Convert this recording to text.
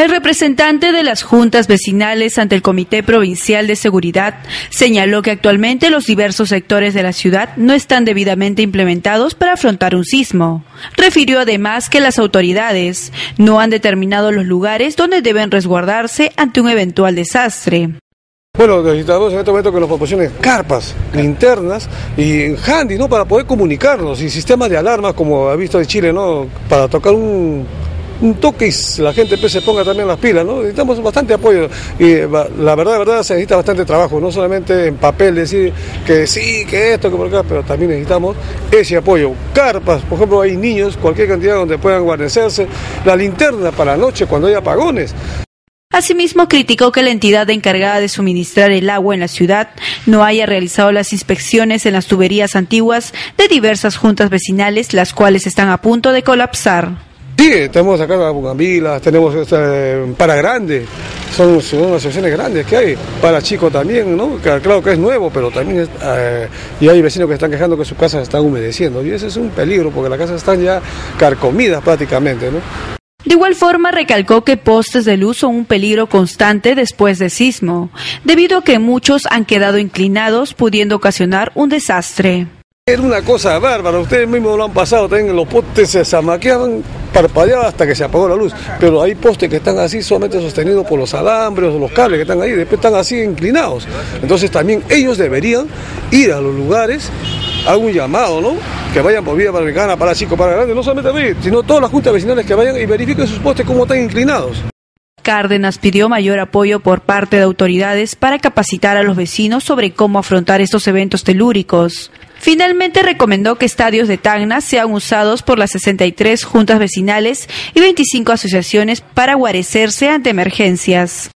El representante de las juntas vecinales ante el Comité Provincial de Seguridad señaló que actualmente los diversos sectores de la ciudad no están debidamente implementados para afrontar un sismo. Refirió además que las autoridades no han determinado los lugares donde deben resguardarse ante un eventual desastre. Bueno, necesitamos en este momento que nos proporcionen carpas, linternas y handy, ¿no? Para poder comunicarnos y sistemas de alarmas, como ha visto de Chile, ¿no? Para tocar un, un toque y la gente pues, se ponga también las pilas, ¿no? Necesitamos bastante apoyo y la verdad, la verdad se necesita bastante trabajo, no solamente en papel decir que sí, que esto, que por acá, pero también necesitamos ese apoyo. Carpas, por ejemplo, hay niños, cualquier cantidad donde puedan guarnecerse, la linterna para la noche cuando hay apagones. Asimismo, criticó que la entidad encargada de suministrar el agua en la ciudad no haya realizado las inspecciones en las tuberías antiguas de diversas juntas vecinales, las cuales están a punto de colapsar. Sí, tenemos acá Bugambilas, tenemos este, para grandes, son, unas secciones grandes que hay, para chicos también, ¿no? Claro que es nuevo, pero también eh, y hay vecinos que están quejando que sus casas están humedeciendo, y ese es un peligro porque las casas están ya carcomidas prácticamente, ¿no? De igual forma, recalcó que postes de luz son un peligro constante después del sismo, debido a que muchos han quedado inclinados, pudiendo ocasionar un desastre. Era una cosa bárbara, ustedes mismos lo han pasado, también los postes se zamaqueaban, parpadeaba hasta que se apagó la luz, pero hay postes que están así solamente sostenidos por los alambres o los cables que están ahí, después están así inclinados. Entonces también ellos deberían ir a los lugares, hago un llamado, ¿no? Que vayan por vía para para chico, para grande, no solamente a mí, sino todas las juntas vecinales que vayan y verifiquen sus postes cómo están inclinados. Cárdenas pidió mayor apoyo por parte de autoridades para capacitar a los vecinos sobre cómo afrontar estos eventos telúricos. Finalmente recomendó que estadios de Tacna sean usados por las 63 juntas vecinales y 25 asociaciones para guarecerse ante emergencias.